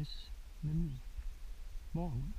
this menu. Morgen.